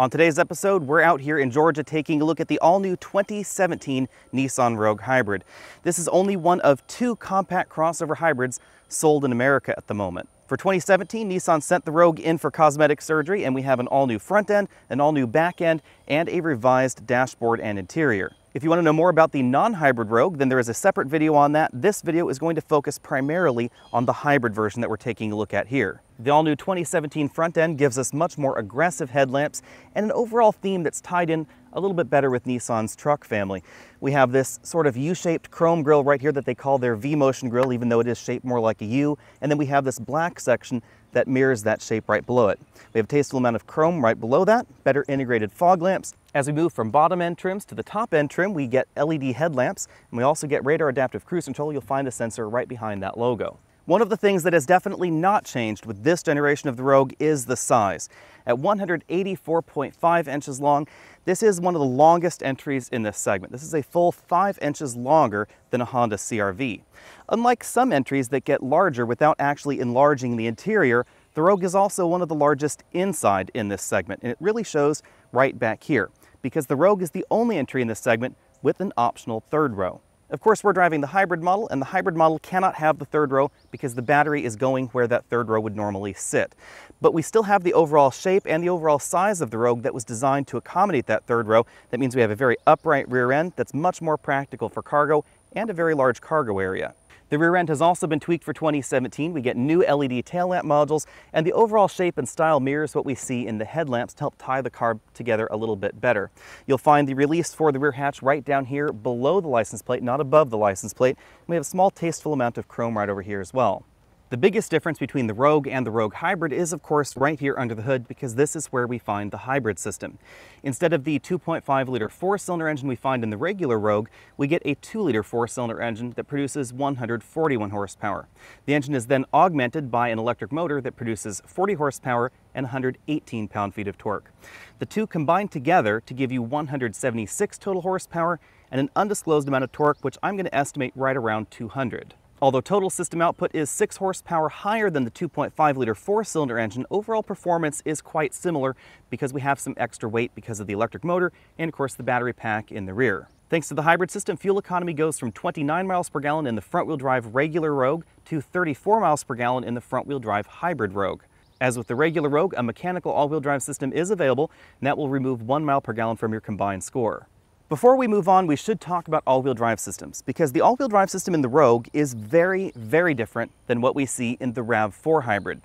On today's episode, we're out here in Georgia taking a look at the all-new 2017 Nissan Rogue Hybrid. This is only one of two compact crossover hybrids sold in America at the moment. For 2017, Nissan sent the Rogue in for cosmetic surgery and we have an all-new front end, an all-new back end, and a revised dashboard and interior. If you want to know more about the non-hybrid Rogue, then there is a separate video on that. This video is going to focus primarily on the hybrid version that we're taking a look at here. The all-new 2017 front end gives us much more aggressive headlamps and an overall theme that's tied in a little bit better with Nissan's truck family. We have this sort of U-shaped chrome grille right here that they call their V-Motion grille, even though it is shaped more like a U. And then we have this black section that mirrors that shape right below it. We have a tasteful amount of chrome right below that, better integrated fog lamps. As we move from bottom end trims to the top end trim, we get LED headlamps, and we also get radar adaptive cruise control. You'll find a sensor right behind that logo. One of the things that has definitely not changed with this generation of the Rogue is the size. At 184.5 inches long, this is one of the longest entries in this segment. This is a full 5 inches longer than a Honda CRV. Unlike some entries that get larger without actually enlarging the interior, the Rogue is also one of the largest inside in this segment, and it really shows right back here, because the Rogue is the only entry in this segment with an optional third row. Of course, we're driving the hybrid model, and the hybrid model cannot have the third row because the battery is going where that third row would normally sit. But we still have the overall shape and the overall size of the Rogue that was designed to accommodate that third row. That means we have a very upright rear end that's much more practical for cargo and a very large cargo area. The rear end has also been tweaked for 2017. We get new LED tail lamp modules, and the overall shape and style mirrors what we see in the headlamps to help tie the car together a little bit better. You'll find the release for the rear hatch right down here below the license plate, not above the license plate. We have a small tasteful amount of chrome right over here as well. The biggest difference between the Rogue and the Rogue Hybrid is of course right here under the hood because this is where we find the hybrid system. Instead of the 2.5 liter four cylinder engine we find in the regular Rogue, we get a 2 liter four cylinder engine that produces 141 horsepower. The engine is then augmented by an electric motor that produces 40 horsepower and 118 pound feet of torque. The two combine together to give you 176 total horsepower and an undisclosed amount of torque which I'm going to estimate right around 200. Although total system output is 6 horsepower higher than the 2.5 liter four-cylinder engine, overall performance is quite similar because we have some extra weight because of the electric motor and of course the battery pack in the rear. Thanks to the hybrid system, fuel economy goes from 29 miles per gallon in the front-wheel drive regular Rogue to 34 miles per gallon in the front-wheel drive hybrid Rogue. As with the regular Rogue, a mechanical all-wheel drive system is available, and that will remove 1 mile per gallon from your combined score. Before we move on, we should talk about all-wheel drive systems because the all-wheel drive system in the Rogue is very, very different than what we see in the RAV4 hybrid.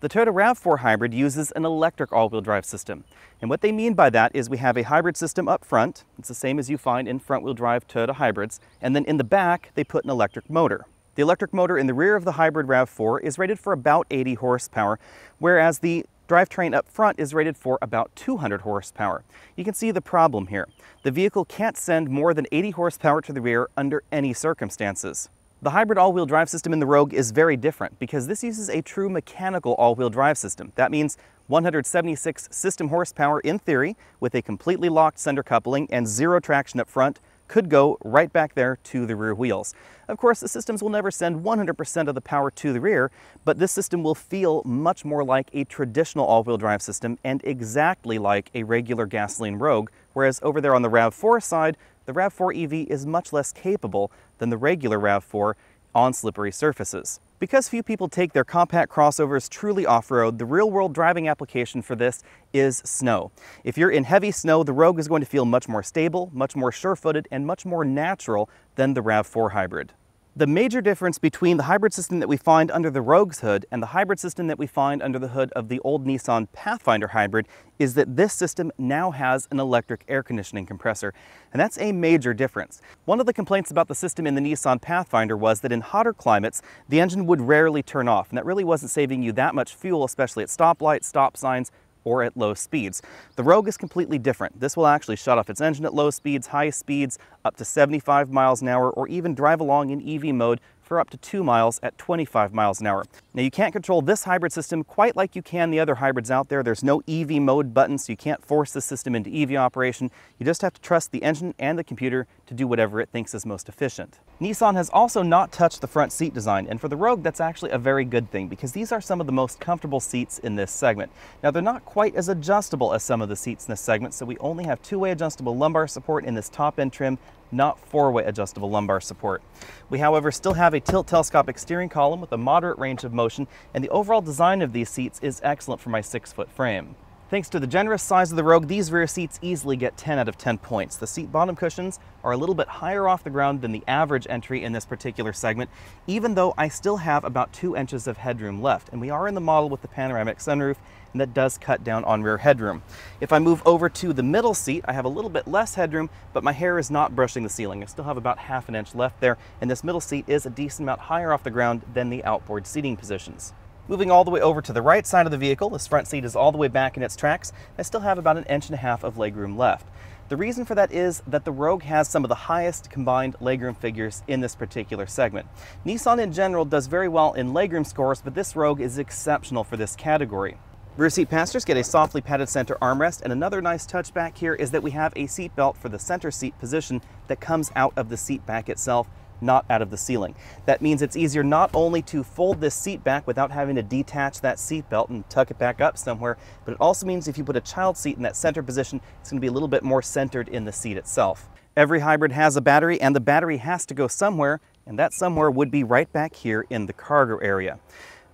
The Toyota RAV4 hybrid uses an electric all-wheel drive system. And what they mean by that is we have a hybrid system up front. It's the same as you find in front-wheel drive Toyota hybrids. And then in the back, they put an electric motor. The electric motor in the rear of the hybrid RAV4 is rated for about 80 horsepower, whereas the drivetrain up front is rated for about 200 horsepower. You can see the problem here. The vehicle can't send more than 80 horsepower to the rear under any circumstances. The hybrid all-wheel drive system in the Rogue is very different because this uses a true mechanical all-wheel drive system. That means 176 system horsepower in theory with a completely locked center coupling and zero traction up front could go right back there to the rear wheels. Of course, the systems will never send 100% of the power to the rear, but this system will feel much more like a traditional all-wheel drive system and exactly like a regular gasoline Rogue, whereas over there on the RAV4 side, the RAV4 EV is much less capable than the regular RAV4 on slippery surfaces. Because few people take their compact crossovers truly off-road, the real-world driving application for this is snow. If you're in heavy snow, the Rogue is going to feel much more stable, much more sure-footed, and much more natural than the RAV4 hybrid. The major difference between the hybrid system that we find under the Rogue's hood and the hybrid system that we find under the hood of the old Nissan Pathfinder hybrid is that this system now has an electric air conditioning compressor, and that's a major difference. One of the complaints about the system in the Nissan Pathfinder was that in hotter climates, the engine would rarely turn off, and that really wasn't saving you that much fuel, especially at stoplights, stop signs, or at low speeds. The Rogue is completely different. This will actually shut off its engine at low speeds, high speeds, up to 75 miles an hour, or even drive along in EV mode for up to 2 miles at 25 miles an hour. Now you can't control this hybrid system quite like you can the other hybrids out there. There's no EV mode button, so you can't force the system into EV operation. You just have to trust the engine and the computer to do whatever it thinks is most efficient. Nissan has also not touched the front seat design, and for the Rogue, that's actually a very good thing because these are some of the most comfortable seats in this segment. Now, they're not quite as adjustable as some of the seats in this segment, so we only have two-way adjustable lumbar support in this top-end trim, not four-way adjustable lumbar support. We, however, still have a tilt telescopic steering column with a moderate range of motion, and the overall design of these seats is excellent for my six-foot frame. Thanks to the generous size of the Rogue, these rear seats easily get 10 out of 10 points. The seat bottom cushions are a little bit higher off the ground than the average entry in this particular segment, even though I still have about two inches of headroom left. And we are in the model with the panoramic sunroof, and that does cut down on rear headroom. If I move over to the middle seat, I have a little bit less headroom, but my hair is not brushing the ceiling. I still have about half an inch left there, and this middle seat is a decent amount higher off the ground than the outboard seating positions. Moving all the way over to the right side of the vehicle, this front seat is all the way back in its tracks. I still have about an inch and a half of legroom left. The reason for that is that the Rogue has some of the highest combined legroom figures in this particular segment. Nissan in general does very well in legroom scores, but this Rogue is exceptional for this category. Rear seat passengers get a softly padded center armrest, and another nice touch back here is that we have a seat belt for the center seat position that comes out of the seat back itself not out of the ceiling. That means it's easier not only to fold this seat back without having to detach that seat belt and tuck it back up somewhere, but it also means if you put a child seat in that center position, it's going to be a little bit more centered in the seat itself. Every hybrid has a battery and the battery has to go somewhere, and that somewhere would be right back here in the cargo area.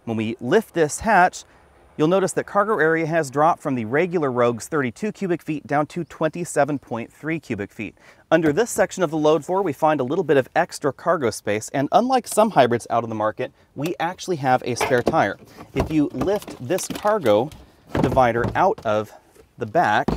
When we lift this hatch, You'll notice that cargo area has dropped from the regular Rogue's 32 cubic feet down to 27.3 cubic feet. Under this section of the load floor, we find a little bit of extra cargo space, and unlike some hybrids out on the market, we actually have a spare tire. If you lift this cargo divider out of the back,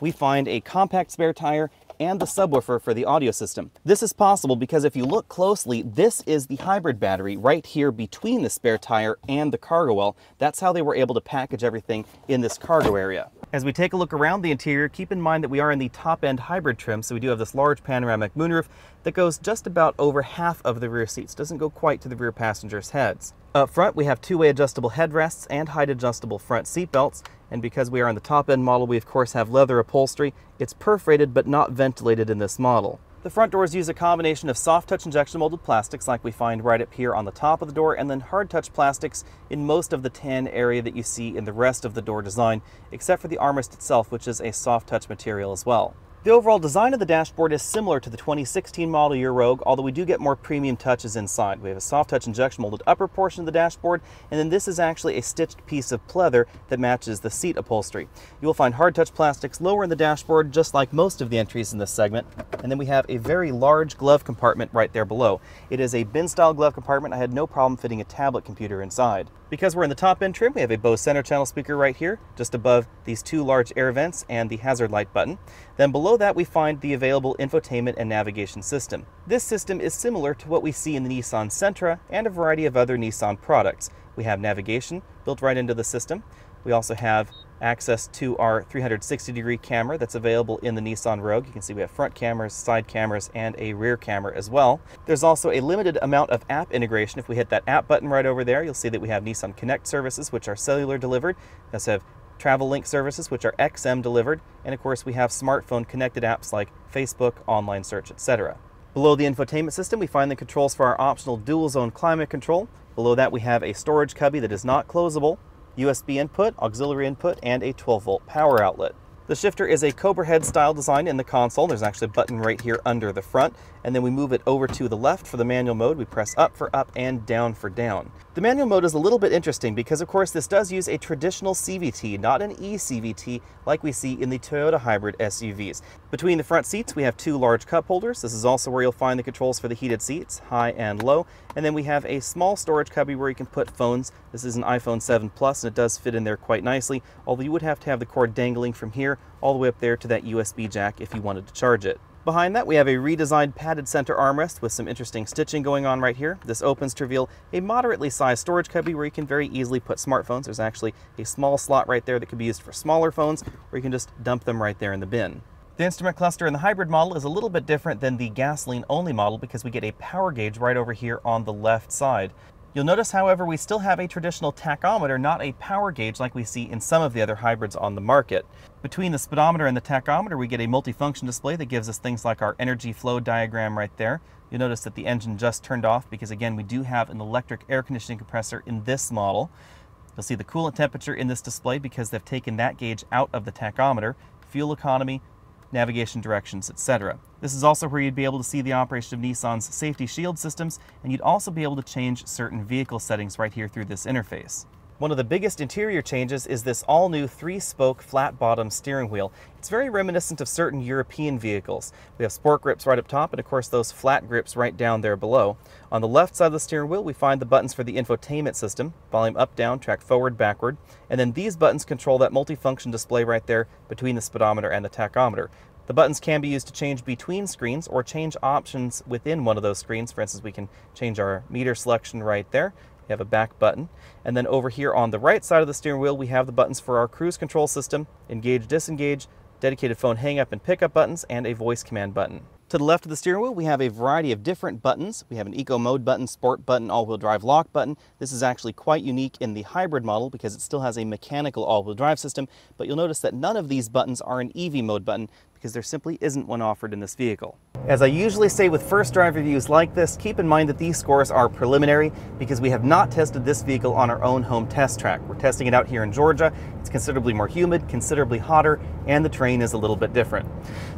we find a compact spare tire and the subwoofer for the audio system. This is possible because if you look closely, this is the hybrid battery right here between the spare tire and the cargo well. That's how they were able to package everything in this cargo area. As we take a look around the interior, keep in mind that we are in the top-end hybrid trim, so we do have this large panoramic moonroof that goes just about over half of the rear seats, doesn't go quite to the rear passengers' heads. Up front, we have two-way adjustable headrests and height-adjustable front seat belts, and because we are on the top-end model, we of course have leather upholstery. It's perforated but not ventilated in this model. The front doors use a combination of soft touch injection molded plastics like we find right up here on the top of the door and then hard touch plastics in most of the tan area that you see in the rest of the door design, except for the armrest itself, which is a soft touch material as well. The overall design of the dashboard is similar to the 2016 model year Rogue, although we do get more premium touches inside. We have a soft touch injection molded upper portion of the dashboard, and then this is actually a stitched piece of pleather that matches the seat upholstery. You will find hard touch plastics lower in the dashboard, just like most of the entries in this segment. And then we have a very large glove compartment right there below. It is a bin style glove compartment. I had no problem fitting a tablet computer inside. Because we're in the top end trim, we have a Bose center channel speaker right here, just above these two large air vents and the hazard light button. Then below that, we find the available infotainment and navigation system. This system is similar to what we see in the Nissan Sentra and a variety of other Nissan products. We have navigation built right into the system. We also have access to our 360 degree camera that's available in the Nissan Rogue. You can see we have front cameras, side cameras, and a rear camera as well. There's also a limited amount of app integration. If we hit that app button right over there, you'll see that we have Nissan Connect services, which are cellular delivered. We also have Travel Link services, which are XM delivered. And of course, we have smartphone connected apps like Facebook, online search, etc. Below the infotainment system, we find the controls for our optional dual zone climate control. Below that, we have a storage cubby that is not closable, USB input, auxiliary input, and a 12 volt power outlet. The shifter is a Cobra head style design in the console. There's actually a button right here under the front, and then we move it over to the left for the manual mode. We press up for up and down for down. The manual mode is a little bit interesting because of course this does use a traditional CVT, not an eCVT like we see in the Toyota hybrid SUVs. Between the front seats we have two large cup holders. This is also where you'll find the controls for the heated seats, high and low. And then we have a small storage cubby where you can put phones. This is an iPhone 7 Plus and it does fit in there quite nicely, although you would have to have the cord dangling from here all the way up there to that USB jack if you wanted to charge it. Behind that, we have a redesigned padded center armrest with some interesting stitching going on right here. This opens to reveal a moderately sized storage cubby where you can very easily put smartphones. There's actually a small slot right there that could be used for smaller phones, or you can just dump them right there in the bin. The instrument cluster in the hybrid model is a little bit different than the gasoline-only model because we get a power gauge right over here on the left side. You'll notice, however, we still have a traditional tachometer, not a power gauge like we see in some of the other hybrids on the market. Between the speedometer and the tachometer, we get a multifunction display that gives us things like our energy flow diagram right there. You'll notice that the engine just turned off because, again, we do have an electric air conditioning compressor in this model. You'll see the coolant temperature in this display because they've taken that gauge out of the tachometer, fuel economy, navigation directions, etc. This is also where you'd be able to see the operation of Nissan's safety shield systems, and you'd also be able to change certain vehicle settings right here through this interface. One of the biggest interior changes is this all-new three-spoke flat-bottom steering wheel. It's very reminiscent of certain European vehicles. We have sport grips right up top and of course those flat grips right down there below. On the left side of the steering wheel we find the buttons for the infotainment system, volume up, down, track forward, backward, and then these buttons control that multifunction display right there between the speedometer and the tachometer. The buttons can be used to change between screens or change options within one of those screens. For instance, we can change our meter selection right there. Have a back button. And then over here on the right side of the steering wheel, we have the buttons for our cruise control system, engage, disengage, dedicated phone hang up and pickup buttons, and a voice command button. To the left of the steering wheel, we have a variety of different buttons. We have an eco mode button, sport button, all-wheel drive lock button. This is actually quite unique in the hybrid model because it still has a mechanical all-wheel drive system, but you'll notice that none of these buttons are an EV mode button because there simply isn't one offered in this vehicle. As I usually say with first drive reviews like this, keep in mind that these scores are preliminary because we have not tested this vehicle on our own home test track. We're testing it out here in Georgia. It's considerably more humid, considerably hotter, and the terrain is a little bit different.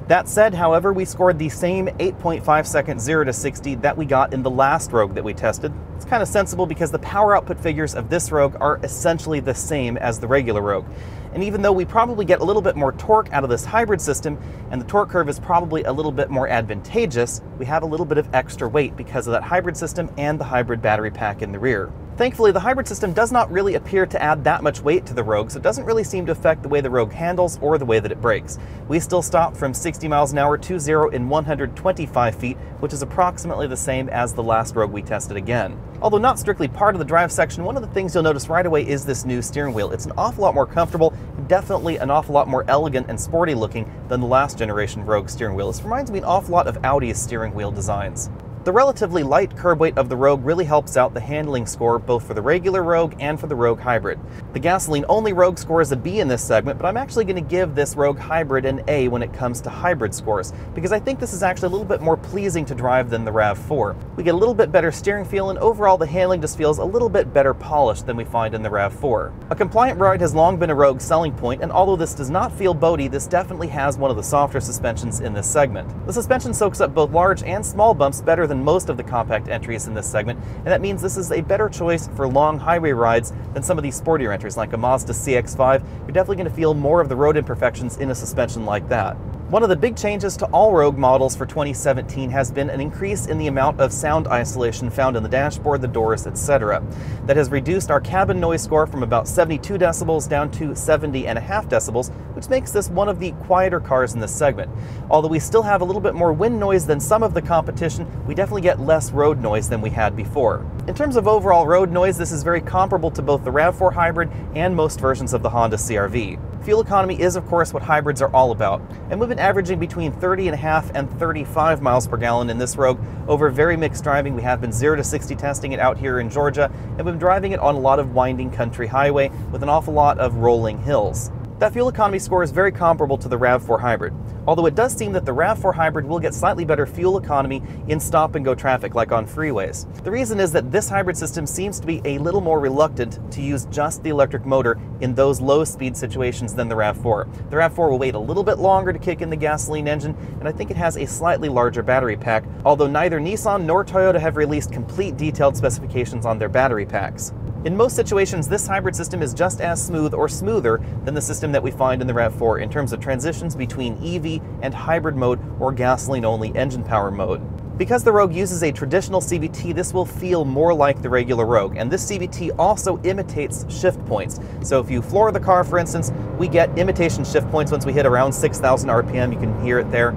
That said, however, we scored the same 8.5 second 0 to 60 that we got in the last Rogue that we tested. It's kind of sensible because the power output figures of this Rogue are essentially the same as the regular Rogue. And even though we probably get a little bit more torque out of this hybrid system, and the torque curve is probably a little bit more advantageous, we have a little bit of extra weight because of that hybrid system and the hybrid battery pack in the rear. Thankfully, the hybrid system does not really appear to add that much weight to the Rogue, so it doesn't really seem to affect the way the Rogue handles or the way that it brakes. We still stop from 60 miles an hour to zero in 125 feet, which is approximately the same as the last Rogue we tested again. Although not strictly part of the drive section, one of the things you'll notice right away is this new steering wheel. It's an awful lot more comfortable, definitely an awful lot more elegant and sporty looking than the last generation Rogue steering wheel. This reminds me an awful lot of Audi's steering wheel designs. The relatively light curb weight of the Rogue really helps out the handling score both for the regular Rogue and for the Rogue Hybrid. The gasoline-only Rogue scores a B in this segment, but I'm actually going to give this Rogue Hybrid an A when it comes to hybrid scores, because I think this is actually a little bit more pleasing to drive than the RAV4. We get a little bit better steering feel, and overall the handling just feels a little bit better polished than we find in the RAV4. A compliant ride has long been a Rogue selling point, and although this does not feel boaty, this definitely has one of the softer suspensions in this segment. The suspension soaks up both large and small bumps better than than most of the compact entries in this segment, and that means this is a better choice for long highway rides than some of these sportier entries like a Mazda CX-5. You're definitely going to feel more of the road imperfections in a suspension like that. One of the big changes to all Rogue models for 2017 has been an increase in the amount of sound isolation found in the dashboard, the doors, etc. That has reduced our cabin noise score from about 72 decibels down to 70 and a half decibels, which makes this one of the quieter cars in this segment. Although we still have a little bit more wind noise than some of the competition, we definitely get less road noise than we had before. In terms of overall road noise, this is very comparable to both the RAV4 hybrid and most versions of the Honda CRV. Fuel economy is, of course, what hybrids are all about, and we've been averaging between 30 and a half and 35 miles per gallon in this Rogue over very mixed driving. We have been 0 to 60 testing it out here in Georgia, and we've been driving it on a lot of winding country highway with an awful lot of rolling hills. That fuel economy score is very comparable to the RAV4 hybrid, although it does seem that the RAV4 hybrid will get slightly better fuel economy in stop and go traffic like on freeways. The reason is that this hybrid system seems to be a little more reluctant to use just the electric motor in those low speed situations than the RAV4. The RAV4 will wait a little bit longer to kick in the gasoline engine, and I think it has a slightly larger battery pack, although neither Nissan nor Toyota have released complete detailed specifications on their battery packs. In most situations, this hybrid system is just as smooth or smoother than the system that we find in the RAV4 in terms of transitions between EV and hybrid mode or gasoline-only engine power mode. Because the Rogue uses a traditional CVT, this will feel more like the regular Rogue, and this CVT also imitates shift points. So if you floor the car, for instance, we get imitation shift points once we hit around 6,000 RPM, you can hear it there.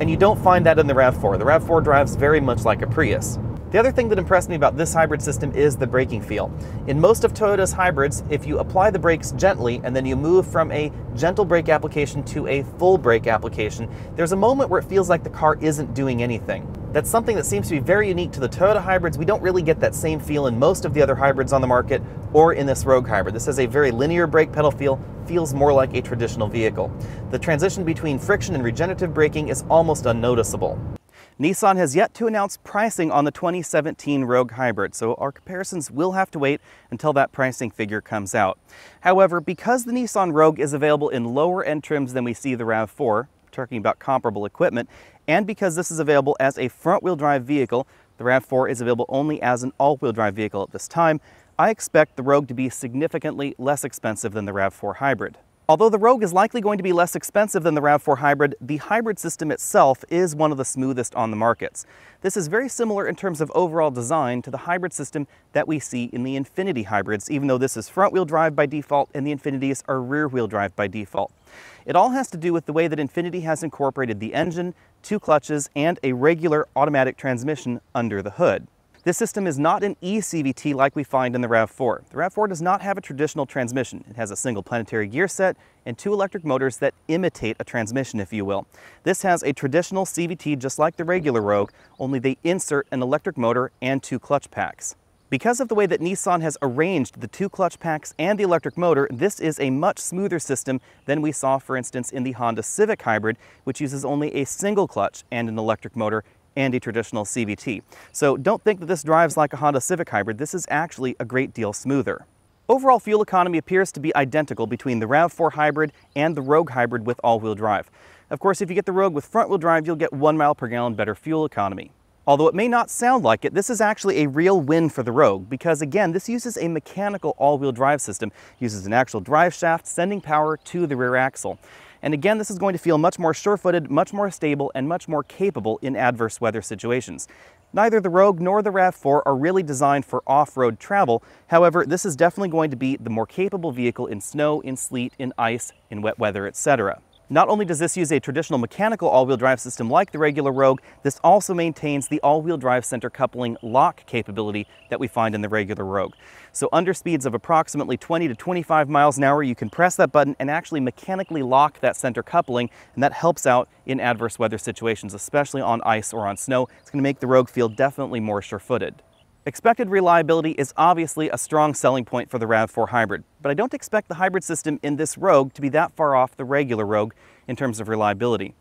And you don't find that in the RAV4. The RAV4 drives very much like a Prius. The other thing that impressed me about this hybrid system is the braking feel. In most of Toyota's hybrids, if you apply the brakes gently and then you move from a gentle brake application to a full brake application, there's a moment where it feels like the car isn't doing anything. That's something that seems to be very unique to the Toyota hybrids. We don't really get that same feel in most of the other hybrids on the market or in this Rogue hybrid. This has a very linear brake pedal feel, feels more like a traditional vehicle. The transition between friction and regenerative braking is almost unnoticeable. Nissan has yet to announce pricing on the 2017 Rogue Hybrid, so our comparisons will have to wait until that pricing figure comes out. However, because the Nissan Rogue is available in lower end trims than we see the RAV4, talking about comparable equipment, and because this is available as a front-wheel drive vehicle, the RAV4 is available only as an all-wheel drive vehicle at this time, I expect the Rogue to be significantly less expensive than the RAV4 Hybrid. Although the Rogue is likely going to be less expensive than the RAV4 Hybrid, the hybrid system itself is one of the smoothest on the markets. This is very similar in terms of overall design to the hybrid system that we see in the Infiniti hybrids, even though this is front-wheel drive by default and the Infinitis are rear-wheel drive by default. It all has to do with the way that Infiniti has incorporated the engine, two clutches, and a regular automatic transmission under the hood. This system is not an eCVT like we find in the RAV4. The RAV4 does not have a traditional transmission. It has a single planetary gear set and two electric motors that imitate a transmission, if you will. This has a traditional CVT just like the regular Rogue, only they insert an electric motor and two clutch packs. Because of the way that Nissan has arranged the two clutch packs and the electric motor, this is a much smoother system than we saw, for instance, in the Honda Civic Hybrid, which uses only a single clutch and an electric motor and a traditional CVT. So don't think that this drives like a Honda Civic Hybrid. This is actually a great deal smoother. Overall fuel economy appears to be identical between the RAV4 Hybrid and the Rogue Hybrid with all-wheel drive. Of course, if you get the Rogue with front-wheel drive, you'll get one mile per gallon better fuel economy. Although it may not sound like it, this is actually a real win for the Rogue because again, this uses a mechanical all-wheel drive system, uses an actual drive shaft sending power to the rear axle. And again, this is going to feel much more sure-footed, much more stable, and much more capable in adverse weather situations. Neither the Rogue nor the RAV4 are really designed for off-road travel. However, this is definitely going to be the more capable vehicle in snow, in sleet, in ice, in wet weather, etc. Not only does this use a traditional mechanical all-wheel drive system like the regular Rogue, this also maintains the all-wheel drive center coupling lock capability that we find in the regular Rogue. So under speeds of approximately 20 to 25 miles an hour, you can press that button and actually mechanically lock that center coupling, and that helps out in adverse weather situations, especially on ice or on snow. It's going to make the Rogue feel definitely more sure-footed. Expected reliability is obviously a strong selling point for the RAV4 Hybrid, but I don't expect the hybrid system in this Rogue to be that far off the regular Rogue in terms of reliability.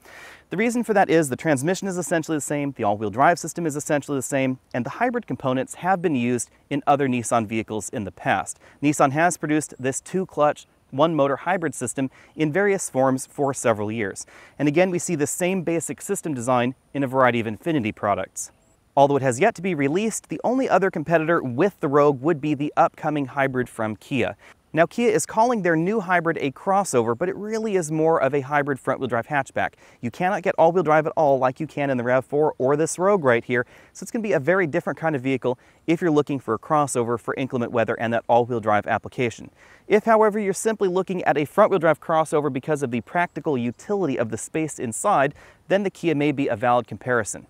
The reason for that is the transmission is essentially the same, the all-wheel drive system is essentially the same, and the hybrid components have been used in other Nissan vehicles in the past. Nissan has produced this two-clutch one motor hybrid system in various forms for several years. And again, we see the same basic system design in a variety of Infiniti products. Although it has yet to be released, the only other competitor with the Rogue would be the upcoming hybrid from Kia. Now Kia is calling their new hybrid a crossover, but it really is more of a hybrid front-wheel drive hatchback. You cannot get all-wheel drive at all like you can in the RAV4 or this Rogue right here, so it's going to be a very different kind of vehicle if you're looking for a crossover for inclement weather and that all-wheel drive application. If, however, you're simply looking at a front-wheel drive crossover because of the practical utility of the space inside, then the Kia may be a valid comparison.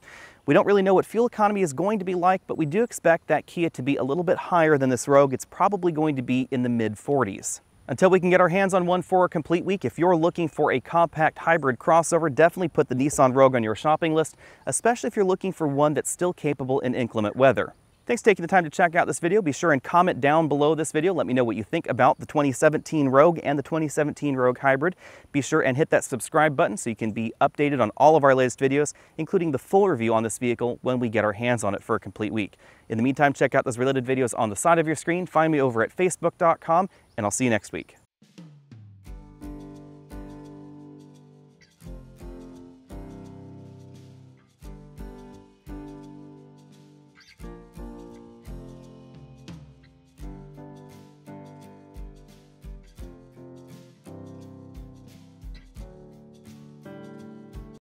We don't really know what fuel economy is going to be like, but we do expect that Kia to be a little bit higher than this Rogue. It's probably going to be in the mid 40s. Until we can get our hands on one for a complete week, if you're looking for a compact hybrid crossover, definitely put the Nissan Rogue on your shopping list, especially if you're looking for one that's still capable in inclement weather. Thanks for taking the time to check out this video. Be sure and comment down below this video. Let me know what you think about the 2017 Rogue and the 2017 Rogue Hybrid. Be sure and hit that subscribe button so you can be updated on all of our latest videos, including the full review on this vehicle when we get our hands on it for a complete week. In the meantime, check out those related videos on the side of your screen. Find me over at facebook.com, and I'll see you next week.